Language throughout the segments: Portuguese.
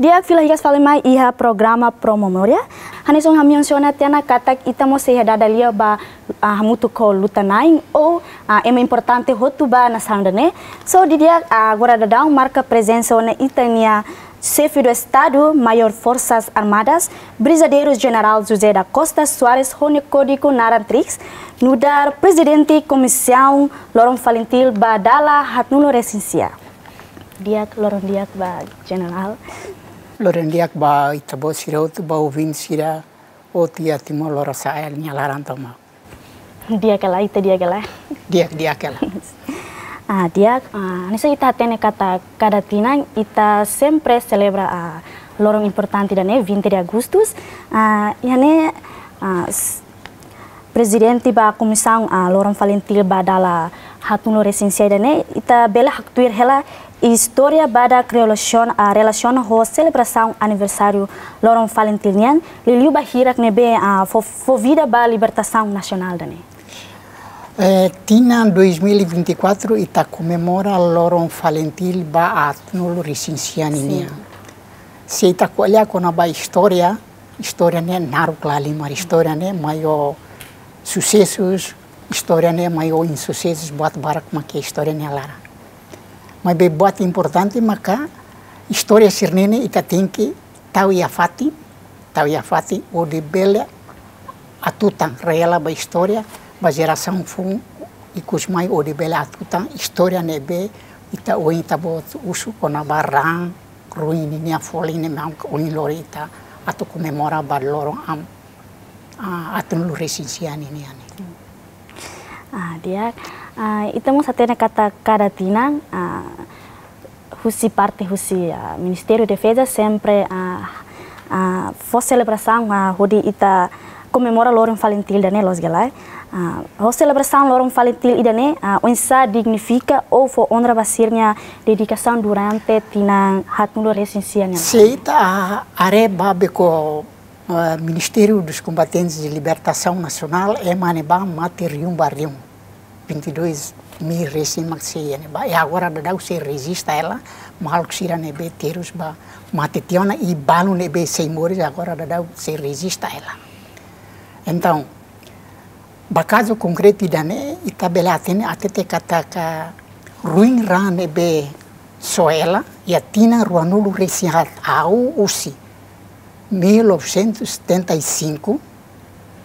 dia fila higas fale mai iha programa pro memoria. Hani song hami menciona tiana kata kita mo se dada lia ba uh, mutu ko luta naing ou uh, é importante hotu ba na sandane. So di dia agora dadang marca presença na itania chefe do Estado, Maior Forças Armadas, Brigadeiro General José da Costa Soares Rony Narantrix, no dar Presidente Comissão Loron Falentil Badala Hatnulo Recensia. Diak Loron Diak ba General. Loron Diak ba itabo siraut ba uvin sira o tia timo loro sael nyalaran toma. Diak lah itu diak lah. Diak diak lah. Ah, dia, ah, nessa ita tem kata cada tina ita sempre celebra ah, lorong importante da né 20 de agosto. Ah, e né ah, presidente ba comissão a ah, lorong valentil ba dala hatun lo recensia da né ita bela haktuir hela história bada relação a relação ho celebração aniversário lorong valentil nian liliu ba hirak nebe a fo, fo vida ba libertação nacional da né. É, Tina 2024 ita comemora loron falentil ba atnul risinsianinia. Se ita olhar com a história, história né naru klali, mas história né maior sucessos, história né maior insucessos buat barak make história né lara. Mas bem buat importante maka história sirnene ita tem que tahu ya fati, tahu ya fati o de bela atutan reala ba história ba geração fun e kus mai o de bela atutan história nebe ita o ita bot usu kona barang ruini ni afoli ni mam o in lorita atu comemora ba loro am atun lu resinsiani ni ani ah dia uh, ita mo sa tena kata karatinang uh, husi parte husi uh, Ministério de Defesa sempre uh, uh, for celebração uh, hodi ita comemora loro infantil da né los galai Uh, a celebração Lorong Valentil idane uh, onsa dignifica ou for honra basirnya dedicação durante tinang hatnulo resensia nya. Seita areba beko uh, Ministério dos Combatentes de Libertação Nacional é maneba materium barrium 22 mil recém maxia ne ba e agora da se resista ela mal que sira nebe terus ba matetiona e balo nebe seimores agora da se resista ela. Então bakazo concreto idane itabelatene atete kataka ruin rane be soela e atina ruanulu resihat au usi 1975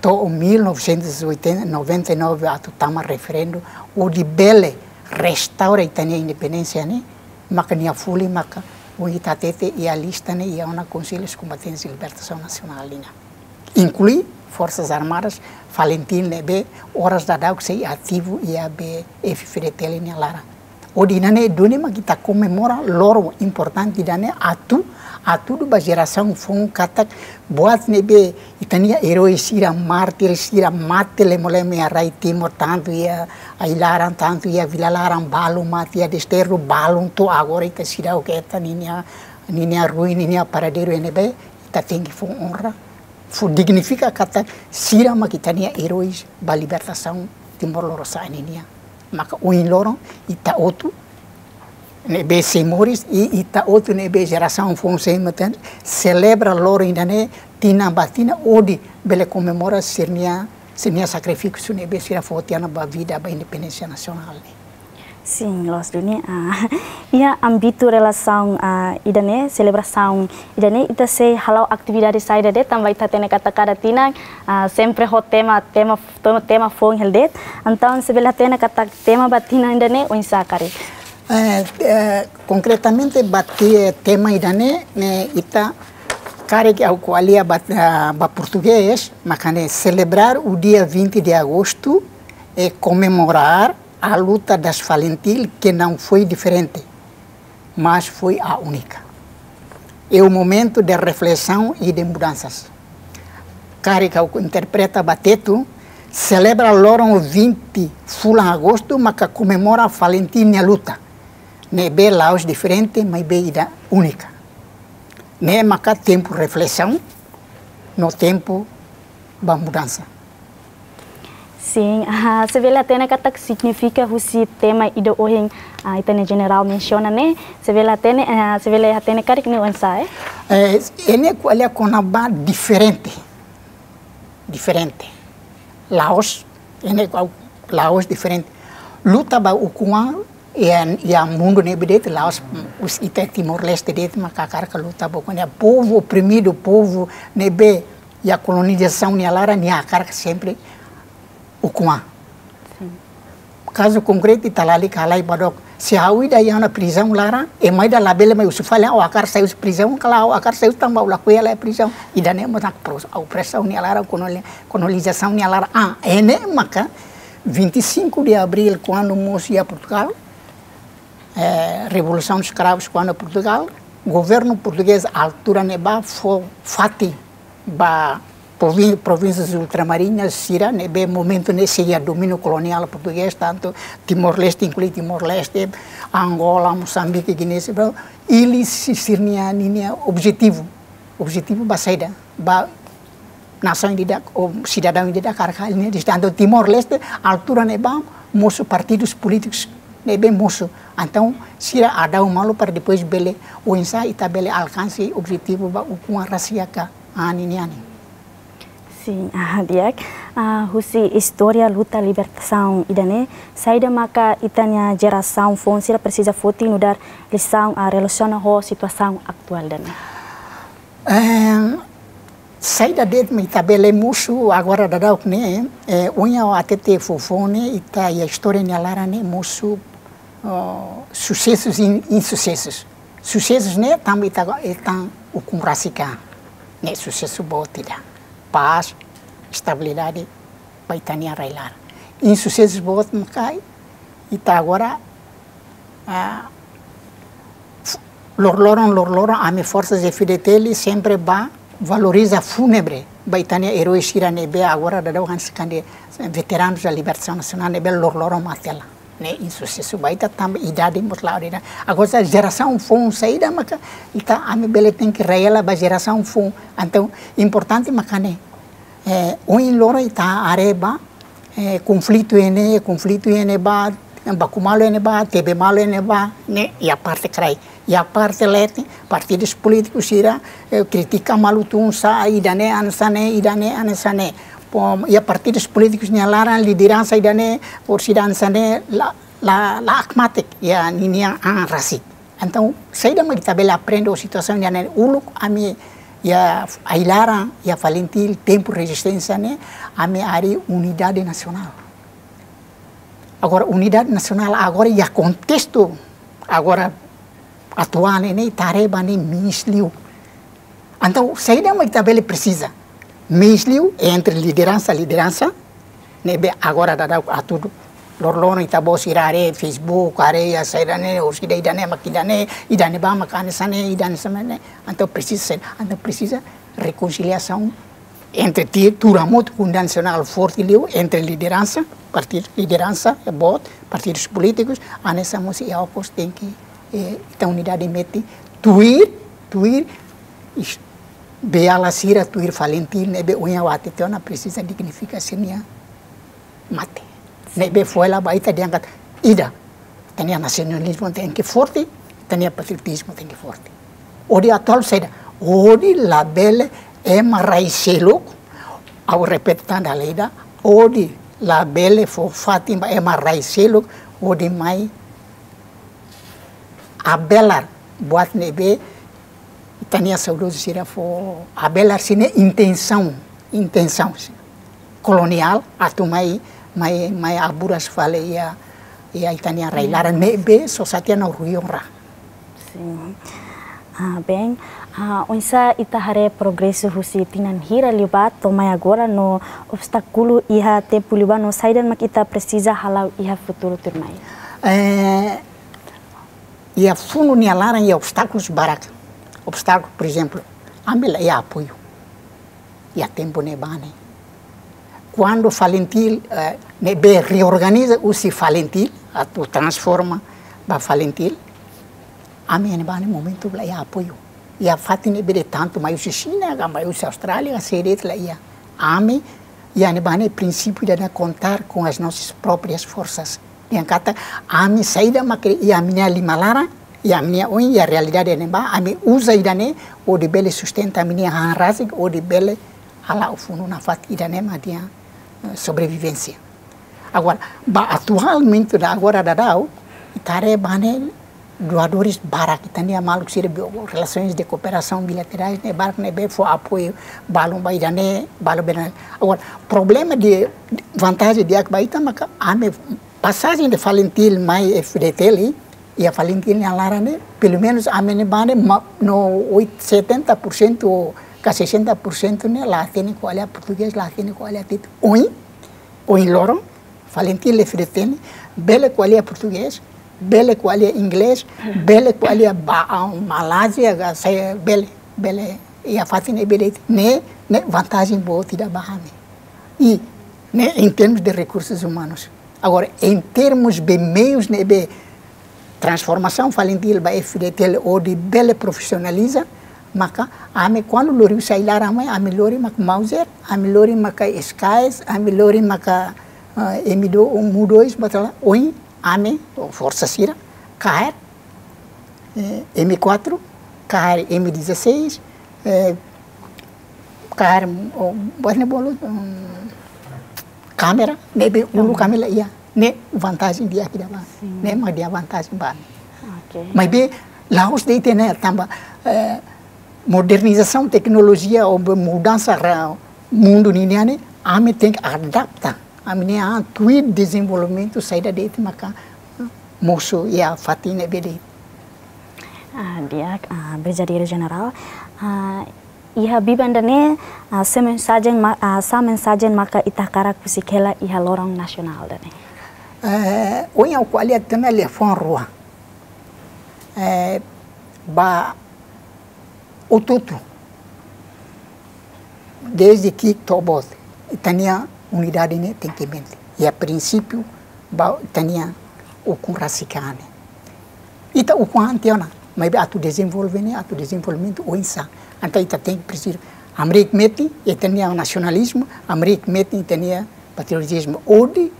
to 1999 atu tama referendo o di bele restaura itania independência ne maka nia fuli maka o itatete e a lista ne e a conselhos combatentes de libertação nacional inclui forças armadas Valentin nebe horas da dau sei ativo e a be e firetele lara. Ordinane doni ma kita comemora loro importante dane atu atu do ba geração fon katak buat nebe itania herói sira mártir sira mate le mole me rai timo tanto ia ailaran tanto ia vilalaran balu mati ia desterro balum to agora ita sira o que ninia ninia ruim ninia paradeiro nebe ita tengi fon honra. Dignifica kata sira makitania heróis ba libertação Timor-Leste aninia maka uin loro ita otu ne be semores e ita otu ne be geração fonse maten celebra loro indane tina batina odi bele comemora sirnia sirnia sacrifício ne be sira fotiana ba vida ba independência nacional. Sim, Los Duni. Uh, ia ambito relação uh, idane, celebração idane, ita se halau atividade saída de também ita tene kata kada tina, uh, sempre ho tema, tema, tema, fong heldet. Então, se bela tene kata tema batina insakari. Uh, uh, concretamente, bati tema idane, ne ita cara que qualia ba, português, mas celebrar o dia 20 de agosto é comemorar a luta das Valentil, que não foi diferente, mas foi a única. É o momento de reflexão e de mudanças. Carica interpreta Bateto, celebra o 20 de agosto, mas comemora a Valentim a luta. Ne bem laos diferente, mas bem única. Ne maca tempo reflexão, no tempo da mudança. Sim, uh, sebelum tena kata significa husi tema ida ohing uh, itane general menciona né, sebelum tena uh, sebelum tena karik ni wansa eh. Eh, ene qual kona ba diferente. Diferente. Laos ene Laos diferente. Luta ba ukuan e e a mundo ne bedet Laos os ite Timor Leste det makakar ka luta ba kona povo oprimido povo nebe e a colonização ni alara ni akar sempre o Kuan. Caso concreto, está lá ali, calai, badok. Se a uida ia na prisão lá, e mais da labela, mas se fala, o acar saiu prisão, cala, o acar saiu também, o lacuia lá é prisão. E da nem na a opressão ni alara, a colonização ni alara. Ah, é nem maca, 25 de abril, quando moço ia a Portugal, é, Revolução dos Escravos, quando Portugal, governo português, à altura, neba, foi fati, ba províncias ultramarinas, Sira, nebe momento nesse ia domínio colonial português, tanto Timor-Leste, inclui Timor-Leste, Angola, Moçambique, Guiné, eles se sirnia ninha objetivo, objetivo ba saída, ba nação indida, ou cidadão indida, carca, tanto Timor-Leste, altura neba, moço partidos políticos nebe moço, então Sira ada o malo para depois bele, o ensaio e bele alcance objetivo ba o com a racia cá, ani ani. Sim, ah, diak. Ah, husi história luta libertação idane saída maka itanya geração fonsira precisa foto dar lição a relaciona ho situação atual dane. Um, saída de me tabele musu agora da dau ne eh, unha até te fofone ita e a história ne lara ne musu uh, sucessos e insucessos. Sucessos ne também tá estão o com rasika ne sucesso botida paz, estabilidade vai estar arrailar. Insucessos boas não cai e está agora ah, lorloron lorloron a minha forças de fidetele sempre vai valoriza fúnebre vai estar heróis tira nebe agora da deu hans kande veteranos da libertação nacional nebe lorloron matela né? Insucesso vai estar também idade lá agora geração foi saída está a minha bele tem que reela a geração foi então importante mas né eh, oin loro ita areba eh, conflito ene conflito ene ba bakumalo ene ba tebe malo ene ba ne? E a parte crai e a parte lete partidos políticos ira eh, critica malutun sa idane ansane idane ansane e a partidos políticos nyalaran liderança idane por sidansane la la la akmatik ya ninia an rasik então saída mas tabela aprende a situação de uluk ami ya Ailara, ya Valentil, tempo resistência, né? A minha área unidade nacional. Agora, unidade nacional, agora, e contexto, agora, atual, né? Tarefa, né? Misliu. Então, saída uma tabela precisa. Misliu entre liderança, liderança, né? Agora, dá a tudo lorlono ita bos irare facebook are ya sairane usida idane makidane idane ba makane sane idane samane então precisa então precisa reconciliação entre ti turamot com nacional forte liu entre liderança partido liderança e bot partidos políticos a nessa moça e ao tem que eh, ita unidade mete tuir tuir beala sira tuir falentil nebe unha wate teona precisa dignificação mate Nebe foi lá, baita diangkat, ida. Tinha nacionalismo tem que forte, tinha patriotismo tem que forte. Odi atual seda, odi la belle é maraicelo, ao repetando a leida, odi la belle fo Fatima é maraicelo, odi mai a belar buat nebe tinha saudade sira fo a belar sine intenção, intenção colonial, atumai mai mai aburas fale ia ia itania railara me be so satia na ruiora sim. Ah bem ah onsa itahare progresso husi tinan hira libat tomai agora no obstáculo iha tempo liba no saidan mak ita precisa halau iha futuro turmai eh ia fundo ni alara ia obstáculos barak obstáculo por exemplo ambela ia apoio ia tempo ne bane quando Falentil be reorganiza o si Falentil, o transforma para Falentil, a minha no momento lá ia apoio. E a fato ne bere tanto, mas o China, mas o Austrália, a ser lá ia. A mim, e a bane princípio de contar com as nossas próprias forças. Yang kata, ami saída makre e a minha limalara, e a minha oi, e a realidade é nemba, ami usa idane, o de bele sustenta a minha hanrasig, o de bele ala o fundo na fat idane ma dia sobrevivência. Agora, ba atualmente agora da dau, tare bane doadores barak tania maluk sire relações de cooperação bilaterais né barak né bem for apoio balum baida né balo bena agora problema de vantagem de ak baita maka ame passagem de falentil mai FDT e a falentil na lara né? Pelo menos ame ne bane no 70% ou 60% né? Lá tem qual português lá tem qual é tito oi oi loro falentil FDT bele qual é português bele kualia inglês, bele kualia ba Malásia, saya bele bele ia fatin bele ne ne vantagem boa tidak bahami. E ne em termos de recursos humanos. Agora em termos de meios ne be transformação falentil ba FDTL ou de bele profissionaliza maka ame quando lori sai lá ramai ame lori mak Mauser, ame lori maka Skies, ame lori maka uh, M2 um M2 batala oi AME, Força Cira, CAER, eh, M4, CAER M16, eh, CAER, oh, bolo, um, câmera, nebe ulu câmera. ia, ne vantagem dia aqui dava, ne mas dia vantagem ban. Okay. Mas Laos de tem né tamba eh, modernização, tecnologia ou mudança mundo niniane, ame tem que adaptar a minha tweet desenvolvimento saída de maka musuh ya fatina bedi. Uh, dia uh, Brigadir General iha bibandane uh, se mensajen uh, sa mensajen maka itakara kusikela iha lorong nasional dane. Tena le fon rua. Uh, ba ututu desde que tobot itania unidade ne mente. E a princípio, tinha o com rasicane. Ita o com antiona, mas atu desenvolvimento, atu desenvolvimento o insa. Então ita tem que precisar. América meti, e tinha nacionalismo, América meti, tinha patriotismo. Odi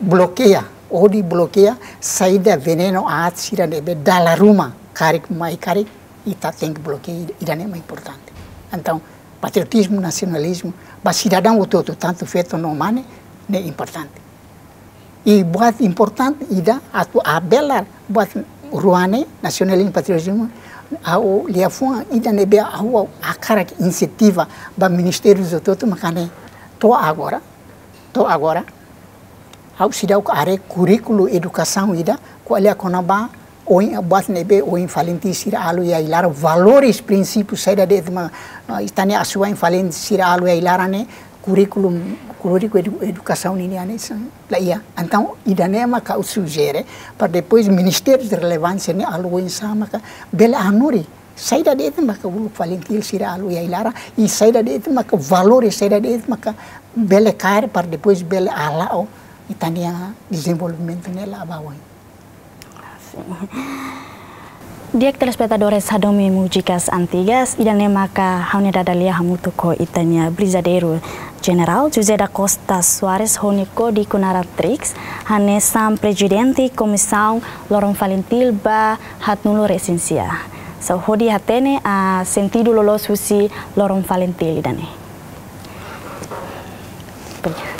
bloqueia, odi bloqueia saída veneno a atsira nebe dalaruma, carik mai carik, ita tem que bloquear, ida é importante. Então, patriotismo, nacionalismo, para cidadão o todo, tanto feito no mane, é importante. E buat importante ida atu a bela buat ruane nasionalisme patriotismo au liafun ida nebe au a cara iniciativa ba ministério do todo makane to agora to agora au sidau are currículo educação ida ko alia konaba o buat nebe o infalinti sira alu ya ilar valores princípios saída de uma estane a sua infalinti sira alu ya ilarane currículo currículo educação niniane lá ia. Então idanema ka sugere para depois ministério de relevância ne alu insama ka bela anuri saída de maka ulu falinti sira alu ya ilara e saída de maka valores saída de maka bela cair para depois bela alao itania desenvolvimento nela bawah Diak telespectadores Hadomi Mujikas Antigas idane maka haune dadalia hamutuko itania Brigadeiro General José da Costa Soares Honiko di Kunaratrix hane sam presidente comissão Lorong Valentil ba hatnulo resensia. So hodi hatene a sentido lolos husi Lorong Valentil idane. Pergi.